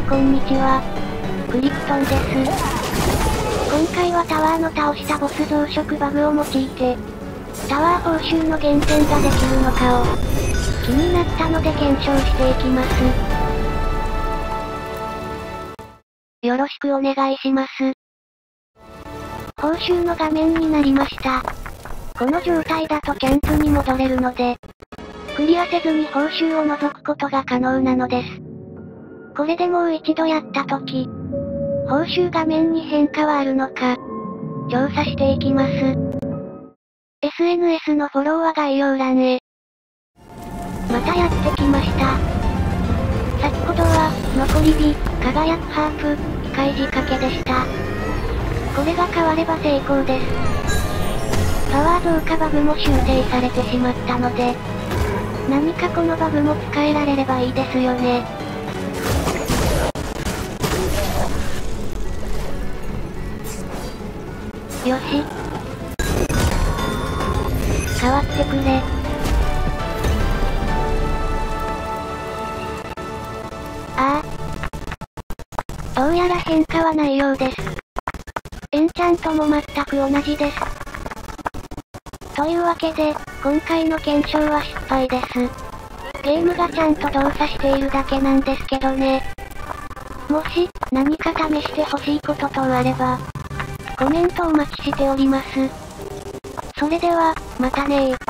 んこんにちは。クリプトンです。今回はタワーの倒したボス増殖バグを用いて、タワー報酬の減点ができるのかを、気になったので検証していきます。よろしくお願いします。報酬の画面になりました。この状態だとキャンプに戻れるので、クリアせずに報酬を除くことが可能なのです。これでもう一度やったとき、報酬画面に変化はあるのか、調査していきます。SNS のフォローは概要欄へ。またやってきました。先ほどは、残り火、輝くハープ、機械仕掛けでした。これが変われば成功です。パワー増加バグも修正されてしまったので、何かこのバグも使えられればいいですよね。よし。変わってくれ。ああ。どうやら変化はないようです。エンチャントも全く同じです。というわけで、今回の検証は失敗です。ゲームがちゃんと動作しているだけなんですけどね。もし、何か試してほしいこととあれば、コメントお待ちしております。それでは、またねー。